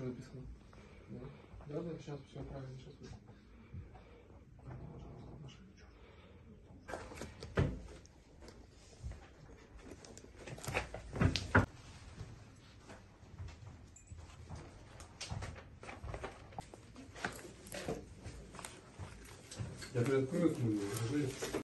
что написано. Да, да, да сейчас все правильно, сейчас будет. Я приоткрою эту